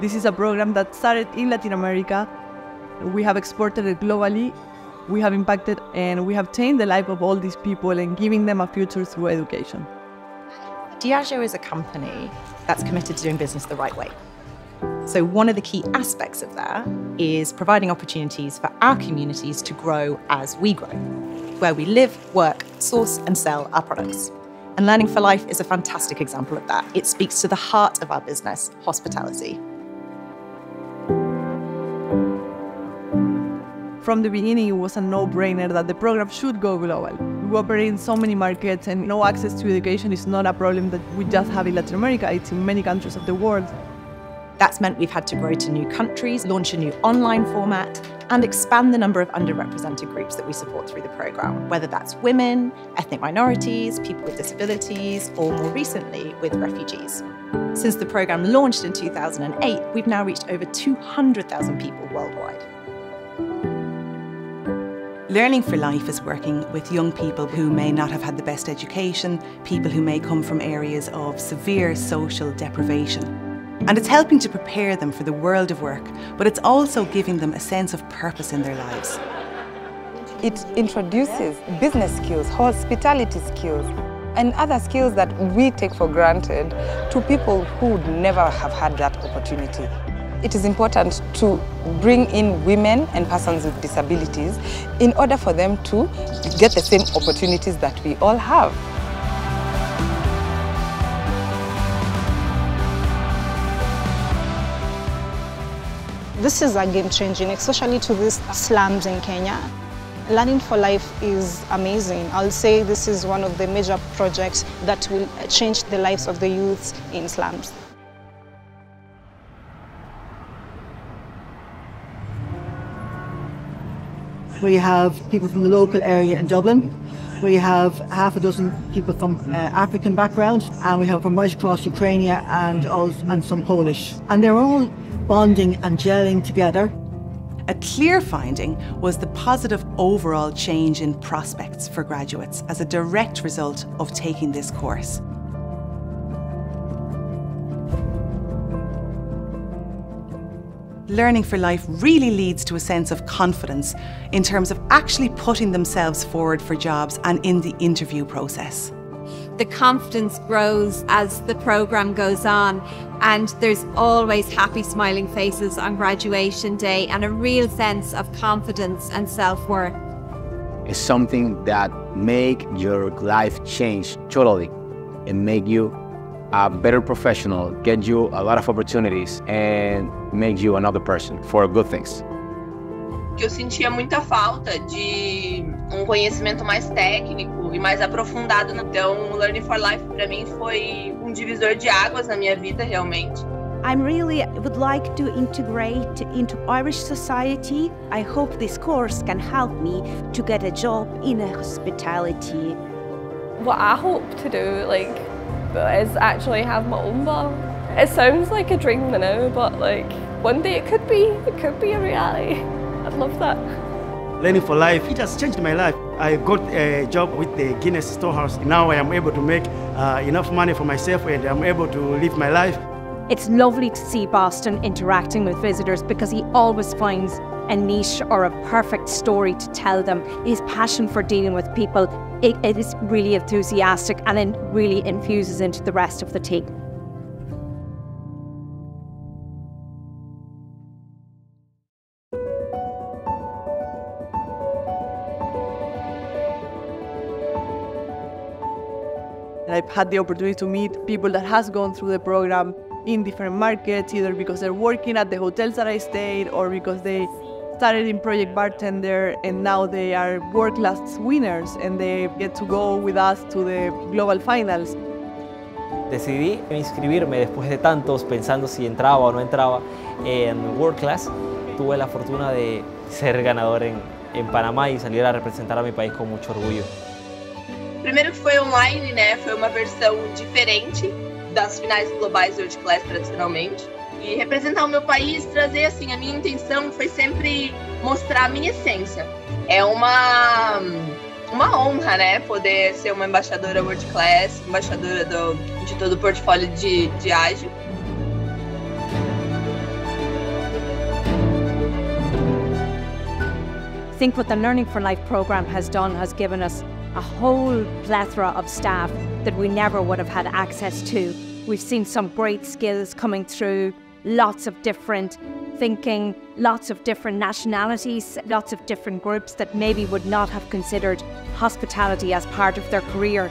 This is a program that started in Latin America. We have exported it globally. We have impacted and we have changed the life of all these people and giving them a future through education. Diageo is a company that's committed to doing business the right way. So, one of the key aspects of that is providing opportunities for our communities to grow as we grow, where we live, work, source, and sell our products. And Learning for Life is a fantastic example of that. It speaks to the heart of our business, hospitality. From the beginning, it was a no brainer that the program should go global. We operate in so many markets, and no access to education is not a problem that we just have in Latin America, it's in many countries of the world. That's meant we've had to grow to new countries, launch a new online format, and expand the number of underrepresented groups that we support through the programme, whether that's women, ethnic minorities, people with disabilities, or more recently, with refugees. Since the programme launched in 2008, we've now reached over 200,000 people worldwide. Learning for Life is working with young people who may not have had the best education, people who may come from areas of severe social deprivation. And it's helping to prepare them for the world of work, but it's also giving them a sense of purpose in their lives. It introduces business skills, hospitality skills, and other skills that we take for granted to people who would never have had that opportunity. It is important to bring in women and persons with disabilities in order for them to get the same opportunities that we all have. This is a game changing, especially to these slums in Kenya. Learning for Life is amazing. I'll say this is one of the major projects that will change the lives of the youths in slums. We have people from the local area in Dublin. We have half a dozen people from uh, African background, and we have from right across Ukraine and, also, and some Polish. And they're all bonding and gelling together. A clear finding was the positive overall change in prospects for graduates as a direct result of taking this course. Learning for Life really leads to a sense of confidence in terms of actually putting themselves forward for jobs and in the interview process the confidence grows as the programme goes on, and there's always happy, smiling faces on graduation day and a real sense of confidence and self worth. It's something that make your life change totally and make you a better professional, get you a lot of opportunities, and make you another person for good things. Eu sentia muita falta de um conhecimento mais técnico e mais aprofundado. Então, o Learning for Life para mim foi um divisor de águas na minha vida, realmente. I'm really would like to integrate into Irish society. I hope this course can help me to get a job in a hospitality. What I hope to do, like, is actually have my own bar. It sounds like a dream now, but like one day it could be, it could be a reality. I'd love that. Learning for Life, it has changed my life. I got a job with the Guinness Storehouse. Now I am able to make uh, enough money for myself and I'm able to live my life. It's lovely to see Boston interacting with visitors because he always finds a niche or a perfect story to tell them. His passion for dealing with people, it, it is really enthusiastic and it really infuses into the rest of the team. I've had the opportunity to meet people that has gone through the program in different markets, either because they're working at the hotels that I stayed or because they started in Project Bartender and now they are world class winners and they get to go with us to the global finals. Decidí inscribirme después de tantos pensando si entraba o no entraba en World Class. Tuve la fortuna de ser ganador en, en Panamá y salir a representar a mi país con mucho orgullo. Primeiro que foi online, né? Foi uma versão diferente das finais globais do World Class tradicionalmente. E representar o meu país, trazer assim, a minha intenção foi sempre mostrar a minha essência. É uma uma honra, né? Poder ser uma embaixadora world class, embaixadora do, de todo o portfólio de, de ágil. Think what the Learning for Life program has done has given us a whole plethora of staff that we never would have had access to. We've seen some great skills coming through, lots of different thinking, lots of different nationalities, lots of different groups that maybe would not have considered hospitality as part of their career.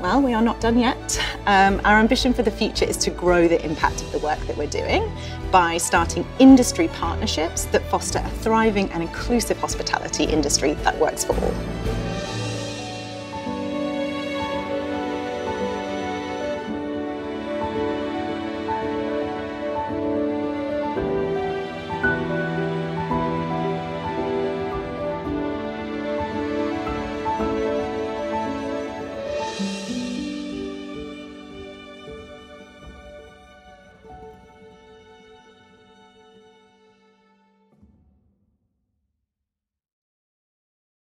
Well, we are not done yet. Um, our ambition for the future is to grow the impact of the work that we're doing by starting industry partnerships that foster a thriving and inclusive hospitality industry that works for all.